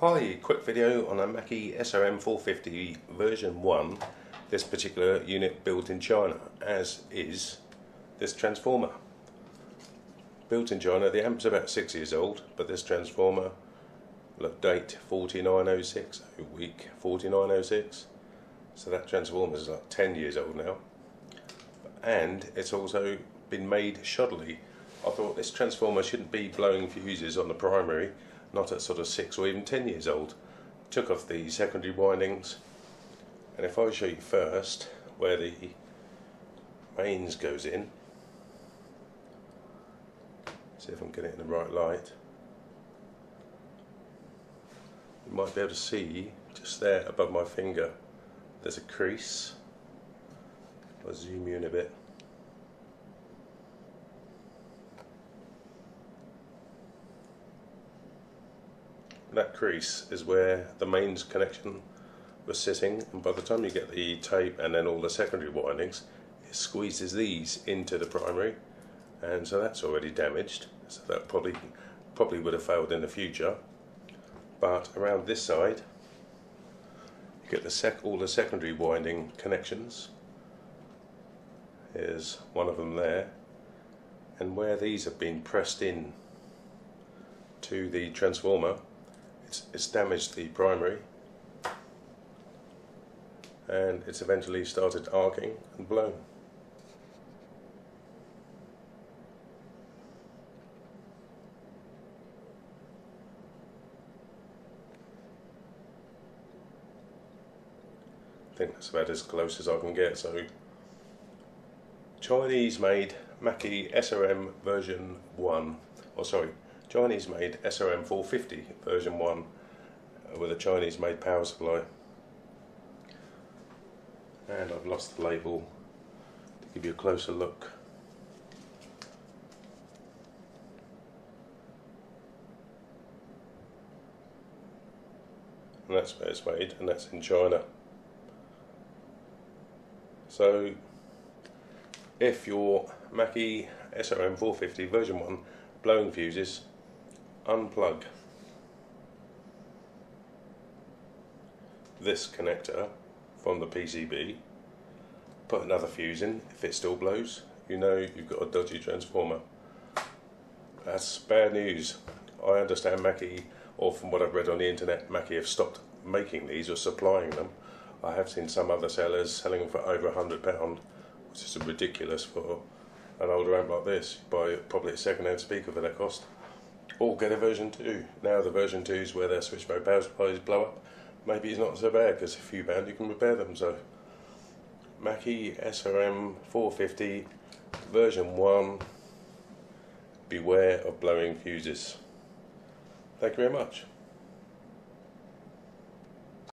Hi, quick video on a Mackie SRM 450 version 1. This particular unit built in China, as is this transformer. Built in China, the amp's about 6 years old, but this transformer, look, date 4906, week 4906. So that transformer is like 10 years old now. And it's also been made shoddily. I thought this transformer shouldn't be blowing fuses on the primary not at sort of six or even ten years old. Took off the secondary windings, and if I show you first where the mains goes in, see if I'm getting it in the right light. You might be able to see just there above my finger there's a crease. I'll zoom you in a bit. That crease is where the mains connection was sitting and by the time you get the tape and then all the secondary windings it squeezes these into the primary and so that's already damaged so that probably probably would have failed in the future. But around this side you get the all the secondary winding connections. Here's one of them there and where these have been pressed in to the transformer it's, damaged the primary and it's eventually started arcing and blown. I think that's about as close as I can get. So Chinese made Mackie SRM version 1, or sorry, Chinese made SRM 450 version 1 uh, with a Chinese made power supply. And I've lost the label to give you a closer look. And that's where it's made and that's in China. So if your Mackie SRM 450 version 1 blowing fuses unplug this connector from the PCB, put another fuse in, if it still blows, you know you've got a dodgy transformer. That's bad news. I understand Mackie, or from what I've read on the internet, Mackie have stopped making these or supplying them. I have seen some other sellers selling them for over a hundred pound, which is ridiculous for an older amp like this. You buy probably a second-hand speaker for that cost or get a version 2. Now the version 2 is where their switch mode power supplies blow up. Maybe it's not so bad because a few pound you can repair them. So Mackie SRM 450 version 1 beware of blowing fuses. Thank you very much.